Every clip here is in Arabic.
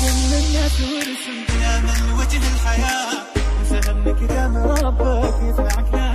كل الناس ورسم يا من وجه الحياة. وسهمك دم ربك يسمعك.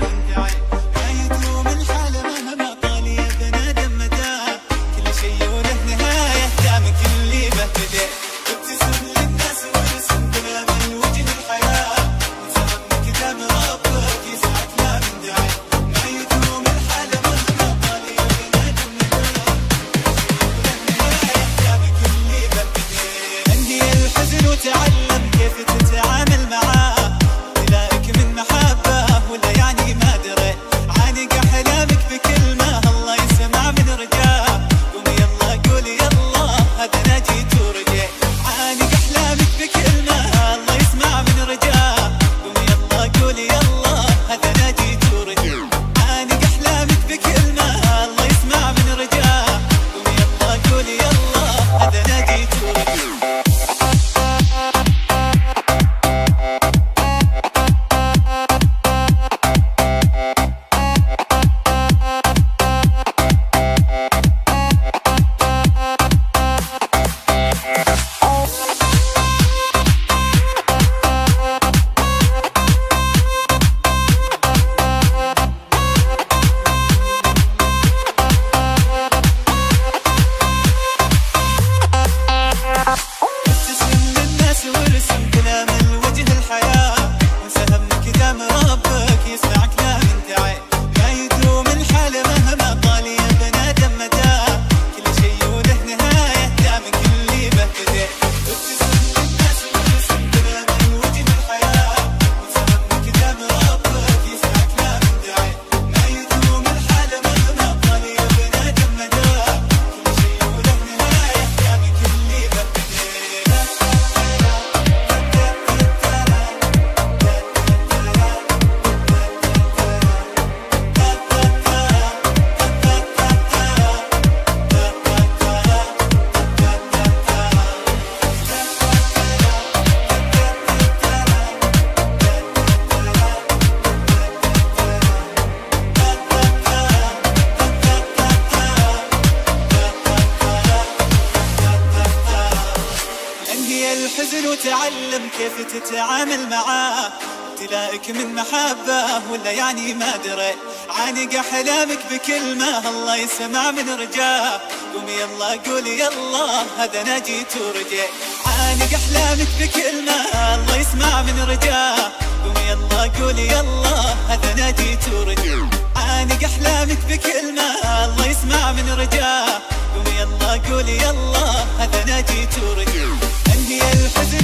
الحزن وتعلم كيف تتعامل معاه. تلاقيك من محبة ولا يعني ما دري. عانق أحلامك بكلمة الله يسمع من رجاه قوم يلا قول يلا هذا أنا جيت ورجع عانق أحلامك بكلمة الله يسمع من رجاه قوم يلا قول يلا هذا أنا جيت ورجع عانق أحلامك بكلمة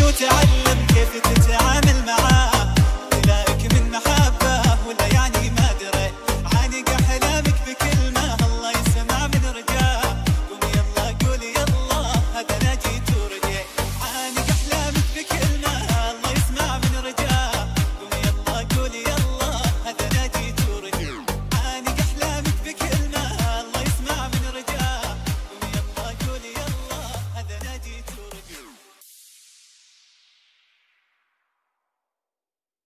وتعلم كيف تتعلم.